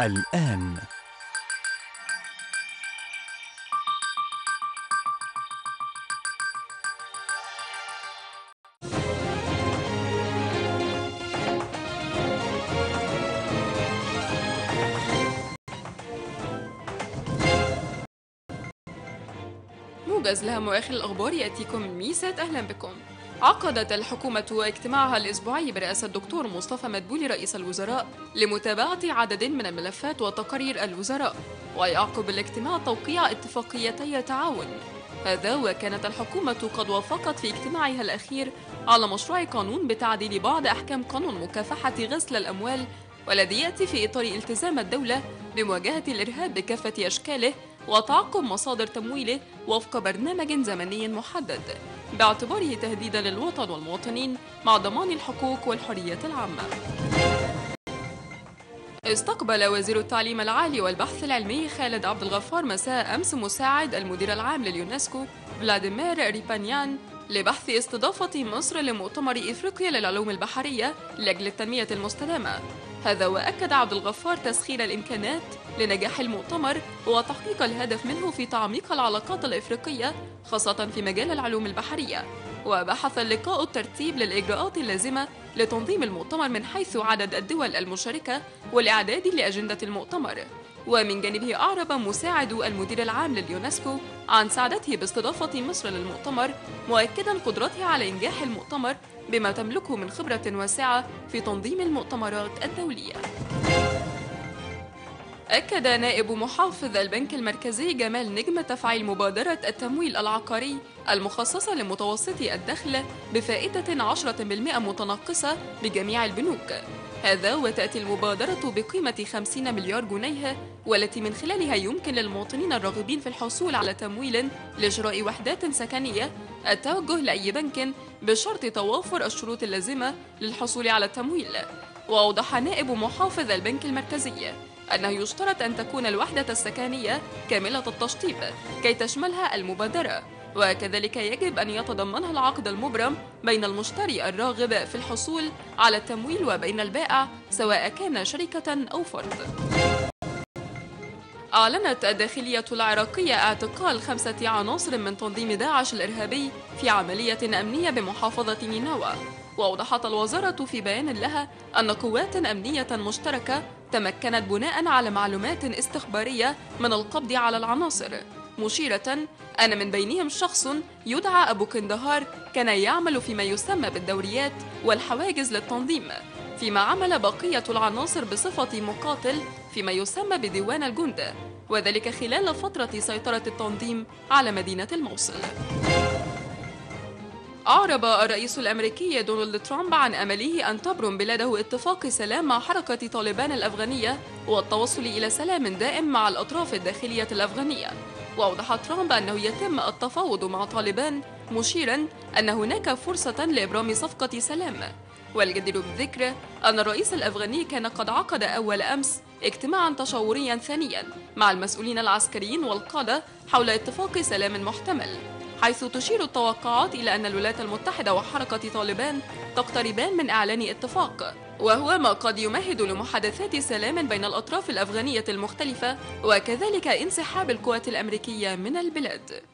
الآن. موجز لها مؤخر الأخبار يأتيكم من ميسات. أهلا بكم. عقدت الحكومة اجتماعها الأسبوعي برئاسة الدكتور مصطفى مدبولي رئيس الوزراء لمتابعة عدد من الملفات وتقارير الوزراء ويعقب الاجتماع توقيع اتفاقيتي تعاون. هذا وكانت الحكومة قد وافقت في اجتماعها الأخير على مشروع قانون بتعديل بعض أحكام قانون مكافحة غسل الأموال والذي يأتي في إطار التزام الدولة بمواجهة الإرهاب بكافة أشكاله وتعقب مصادر تمويله وفق برنامج زمني محدد باعتباره تهديدا للوطن والمواطنين مع ضمان الحقوق والحريات العامة. استقبل وزير التعليم العالي والبحث العلمي خالد عبد الغفار مساء أمس مساعد المدير العام لليونسكو فلاديمير ريبانيان لبحث استضافة مصر لمؤتمر إفريقيا للعلوم البحرية لأجل التنمية المستدامة. هذا وأكد عبد الغفار تسخير الإمكانات لنجاح المؤتمر وتحقيق الهدف منه في تعميق العلاقات الإفريقية خاصة في مجال العلوم البحرية. وبحث اللقاء الترتيب للإجراءات اللازمة لتنظيم المؤتمر من حيث عدد الدول المشاركة والإعداد لأجندة المؤتمر. ومن جانبه أعرب مساعد المدير العام لليونسكو عن سعادته باستضافة مصر للمؤتمر مؤكدا قدرتها على إنجاح المؤتمر بما تملكه من خبرة واسعة في تنظيم المؤتمرات الدولية. أكد نائب محافظ البنك المركزي جمال نجم تفعيل مبادرة التمويل العقاري المخصصة لمتوسطي الدخل بفائدة 10% متناقصة بجميع البنوك. هذا وتأتي المبادرة بقيمة 50 مليار جنيه والتي من خلالها يمكن للمواطنين الراغبين في الحصول على تمويل لشراء وحدات سكنية. التوجه لأي بنك بشرط توافر الشروط اللازمة للحصول على التمويل. وأوضح نائب محافظ البنك المركزي أنه يشترط أن تكون الوحدة السكنية كاملة التشطيب كي تشملها المبادرة وكذلك يجب أن يتضمنها العقد المبرم بين المشتري الراغب في الحصول على التمويل وبين البائع سواء كان شركة أو فرد. أعلنت الداخلية العراقية اعتقال خمسة عناصر من تنظيم داعش الإرهابي في عملية أمنية بمحافظة نينوى. وأوضحت الوزارة في بيان لها أن قوات أمنية مشتركة تمكنت بناء على معلومات استخبارية من القبض على العناصر. مشيرة أن من بينهم شخص يدعى أبو كندهار كان يعمل فيما يسمى بالدوريات والحواجز للتنظيم فيما عمل بقية العناصر بصفة مقاتل فيما يسمى بديوان الجند وذلك خلال فترة سيطرة التنظيم على مدينة الموصل. أعرب الرئيس الأمريكي دونالد ترامب عن أمله أن تبرم بلاده اتفاق سلام مع حركة طالبان الأفغانية والتوصل إلى سلام دائم مع الأطراف الداخلية الأفغانية. وأوضح ترامب أنه يتم التفاوض مع طالبان مشيرا أن هناك فرصة لإبرام صفقة سلام. والجدير بالذكر أن الرئيس الأفغاني كان قد عقد أول أمس اجتماعا تشاوريا ثانيا مع المسؤولين العسكريين والقادة حول اتفاق سلام محتمل. حيث تشير التوقعات إلى أن الولايات المتحدة وحركة طالبان تقتربان من إعلان اتفاق وهو ما قد يمهد لمحادثات سلام بين الأطراف الأفغانية المختلفة وكذلك انسحاب القوات الأمريكية من البلاد.